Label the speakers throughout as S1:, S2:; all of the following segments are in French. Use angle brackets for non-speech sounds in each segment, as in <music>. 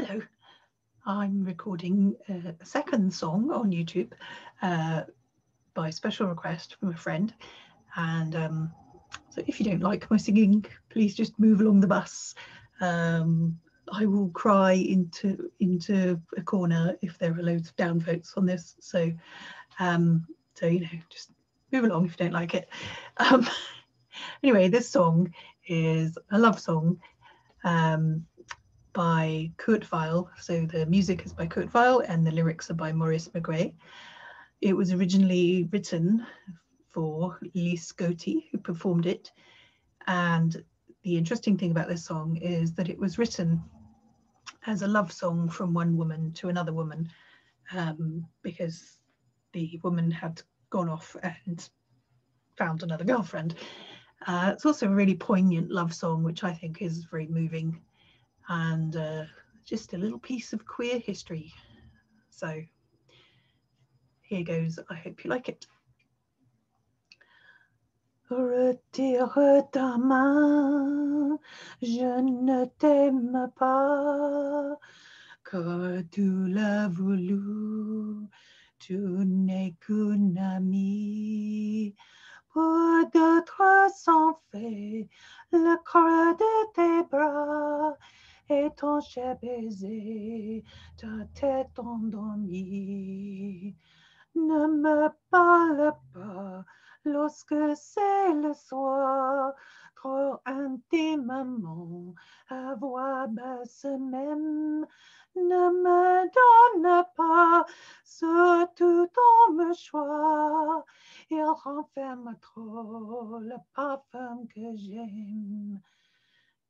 S1: Hello, I'm recording uh, a second song on YouTube uh, by special request from a friend. And um, so if you don't like my singing, please just move along the bus. Um, I will cry into into a corner if there are loads of downvotes on this. So, um, so you know, just move along if you don't like it. Um, <laughs> anyway, this song is a love song um, by Kurt Weill. So the music is by Kurt Weill and the lyrics are by Maurice McGray. It was originally written for Lise Gotti, who performed it. And the interesting thing about this song is that it was written as a love song from one woman to another woman um, because the woman had gone off and found another girlfriend. Uh, it's also a really poignant love song, which I think is very moving and uh, just a little piece of queer history. So here goes. I hope you like it. Ta main, je ne t'aime pas, car tu l'as voulu, tu n'es. Pour d'autres le creux de tes bras et ton cher baiser, ta tête endormie. Ne me parle pas lorsque c'est le soir, trop intimement, à voix basse même. Ne me donne pas tout ton mouchoir, il renferme trop le parfum que j'aime.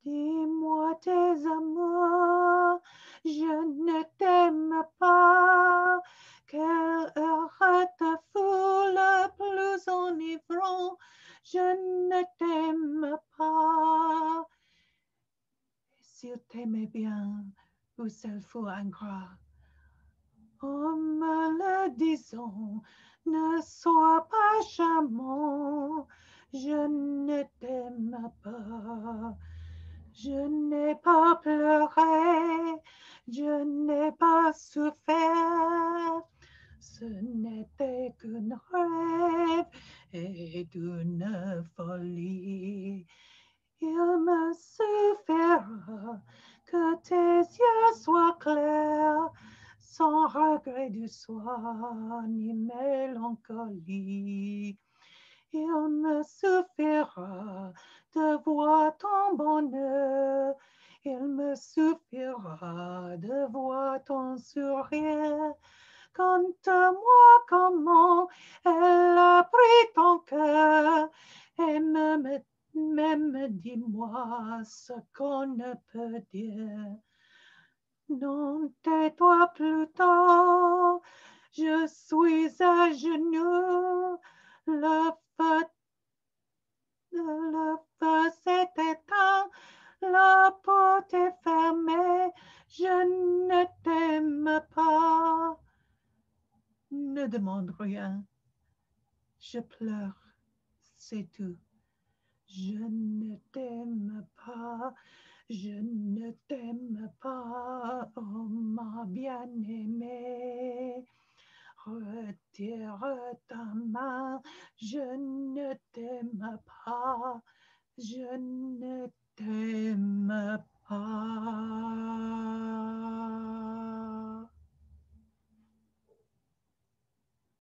S1: Dis-moi tes amours, je ne t'aime pas. Quelle heure te foule plus enivrant, je ne t'aime pas. S'il t'aimait bien, s'il faut en croire, en me le disant, ne sois pas charmant, je ne t'aime pas. Je n'ai pas pleuré, je n'ai pas souffert. Ce n'était qu'un rêve et d'une folie. Il me suffira que tes yeux soient clairs, sans regret du soir ni mélancolie. Il me suffira de voir ton bonheur. Il me suffira de voir ton sourire. Conte-moi comment elle a pris ton cœur et même, même dis-moi ce qu'on ne peut dire. Non, tais-toi plutôt, je suis à genoux, le feu s'est éteint, la porte est fermée, je ne t'aime pas. Ne demande rien, je pleure, c'est tout. Je ne t'aime pas, je ne t'aime pas, oh ma bien-aimée. Retire ta main, je ne t'aime pas, je ne t'aime pas.